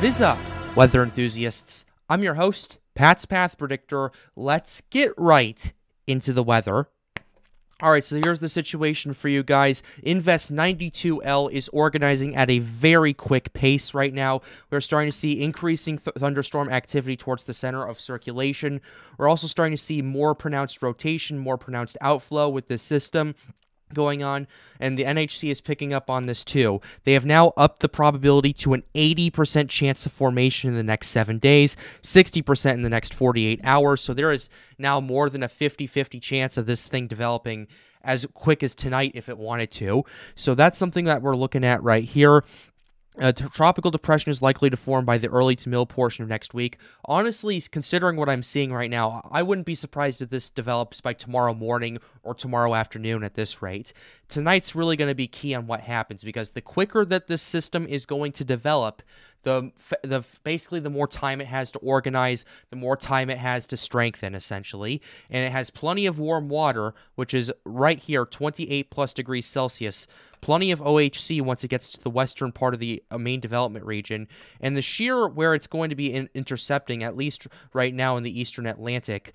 What is up, weather enthusiasts? I'm your host, Pat's Path Predictor. Let's get right into the weather. All right, so here's the situation for you guys. Invest 92L is organizing at a very quick pace right now. We're starting to see increasing th- thunderstorm activity towards the center of circulation. We're also starting to see more pronounced rotation, more pronounced outflow with this system going on, and the NHC is picking up on this too. They have now upped the probability to an 80% chance of formation in the next seven days, 60% in the next 48 hours. So there is now more than a 50 50 chance of this thing developing as quick as tonight if it wanted to. So that's something that we're looking at right here. Uh, A tropical depression is likely to form by the early to middle portion of next week. Honestly, considering what I'm seeing right now, I wouldn't be surprised if this develops by tomorrow morning or tomorrow afternoon at this rate. Tonight's really going to be key on what happens because the quicker that this system is going to develop, the the basically the more time it has to organize, the more time it has to strengthen essentially, and it has plenty of warm water, which is right here, 28 plus degrees Celsius. Plenty of OHC once it gets to the western part of the uh, main development region, and the shear where it's going to be in intercepting, at least right now in the eastern Atlantic,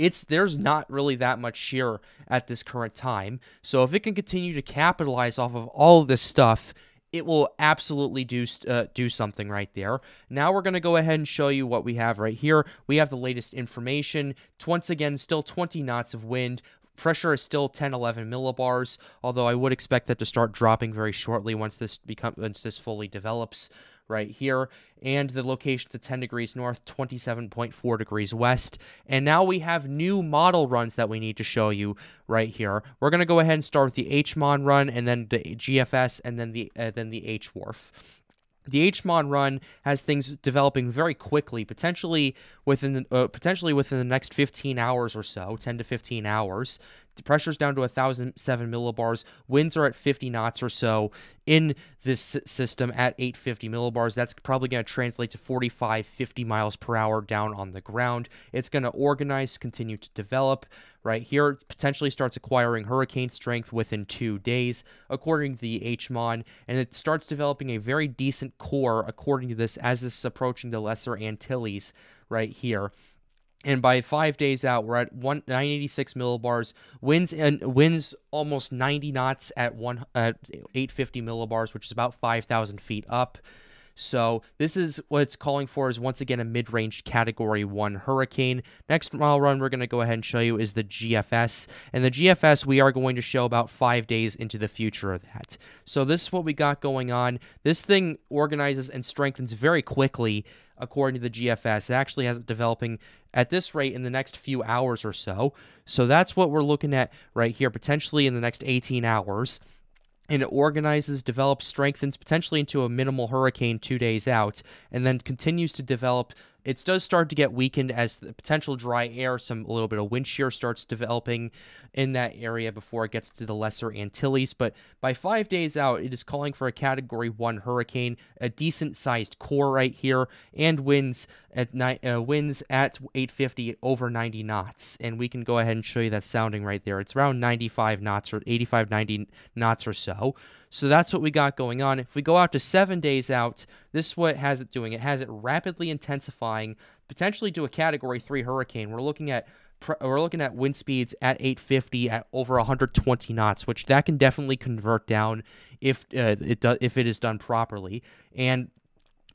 it's there's not really that much shear at this current time. So if it can continue to capitalize off of all of this stuff, it will absolutely do uh, do something right there. Now we're going to go ahead and show you what we have right here. We have the latest information. Once again, still 20 knots of wind. Pressure is still 10, 11 millibars, although I would expect that to start dropping very shortly once this become once this fully develops right here, and the location to 10 degrees north, 27.4 degrees west. And now we have new model runs that we need to show you right here. We're going to go ahead and start with the HMON run, and then the GFS, and then the uh, then the HWRF. The HMON run has things developing very quickly, potentially within the, uh, potentially within the next 15 hours or so, 10 to 15 hours. The pressure's down to 1,007 millibars. Winds are at 50 knots or so in this system at 850 millibars. That's probably going to translate to 45, 50 miles per hour down on the ground. It's going to organize, continue to develop. Right here, potentially starts acquiring hurricane strength within two days, according to the HMON, and it starts developing a very decent core, according to this, as this is approaching the Lesser Antilles right here. And by five days out, we're at one, 986 millibars. Winds and winds almost 90 knots at one at 850 millibars, which is about 5,000 feet up. So this is what it's calling for is once again a mid-range category 1 hurricane. Next model run we're going to go ahead and show you is the GFS. And the GFS we are going to show about 5 days into the future of that. So this is what we got going on. This thing organizes and strengthens very quickly according to the GFS. It actually has it developing at this rate in the next few hours or so. So that's what we're looking at right here, potentially in the next 18 hours. And it organizes, develops, strengthens potentially into a minimal hurricane two days out, and then continues to develop it does start to get weakened as the potential dry air, some a little bit of wind shear starts developing in that area before it gets to the lesser Antilles. But by five days out, it is calling for a Category One hurricane, a decent sized core right here, and winds at ni- uh, winds at 850 over 90 knots. And we can go ahead and show you that sounding right there. It's around 95 knots or 85, 90 knots or so. So that's what we got going on. If we go out to seven days out, this is what has it doing. It has it rapidly intensifying, potentially to a Category Three hurricane. We're looking at we're looking at wind speeds at 850 at over 120 knots, which that can definitely convert down if uh, it does if it is done properly. And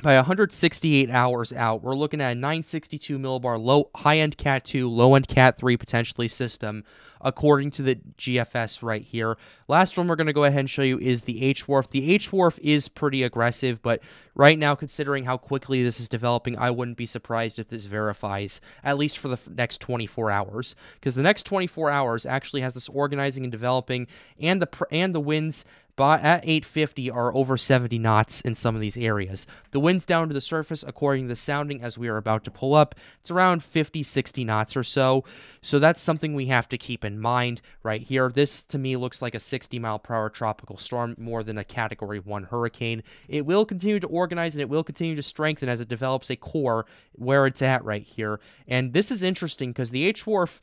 by 168 hours out, we're looking at a 962 millibar low high-end Cat 2, low-end Cat 3 potentially system, according to the GFS right here. Last one we're going to go ahead and show you is the HWRF. The HWRF is pretty aggressive, but right now, considering how quickly this is developing, I wouldn't be surprised if this verifies, at least for the next 24 hours, because the next 24 hours actually has this organizing and developing, and the and the winds but at 850 are over 70 knots in some of these areas. The winds down to the surface, according to the sounding as we are about to pull up, it's around 50, 60 knots or so. So that's something we have to keep in mind right here. This to me looks like a 60 mile per hour tropical storm more than a category 1 hurricane. It will continue to organize and it will continue to strengthen as it develops a core where it's at right here. And this is interesting because the HWRF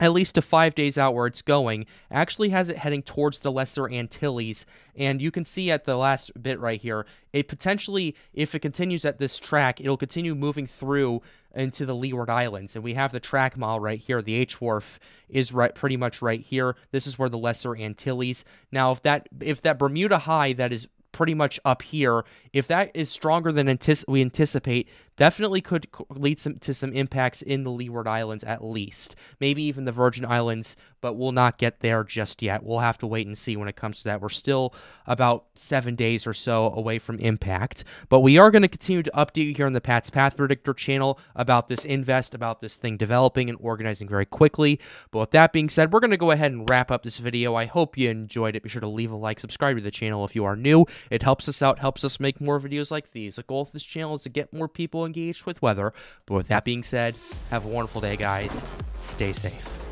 at least to five days out where it's going, actually has it heading towards the Lesser Antilles. And you can see at the last bit right here, it potentially, if it continues at this track, it'll continue moving through into the Leeward Islands. And we have the track mile right here. The HWRF is right pretty much right here. This is where the Lesser Antilles. Now, if that if that Bermuda high that is pretty much up here, if that is stronger than antici- we anticipate, definitely could lead some, to some impacts in the Leeward Islands at least. Maybe even the Virgin Islands, but we'll not get there just yet. We'll have to wait and see when it comes to that. We're still about seven days or so away from impact, but we are going to continue to update you here on the Pat's Path Predictor channel about this invest, about this thing developing and organizing very quickly. But with that being said, we're going to go ahead and wrap up this video. I hope you enjoyed it. Be sure to leave a like, subscribe to the channel if you are new. It helps us out, helps us make more videos like these. The goal of this channel is to get more people engaged with weather. But with that being said, have a wonderful day, guys. Stay safe.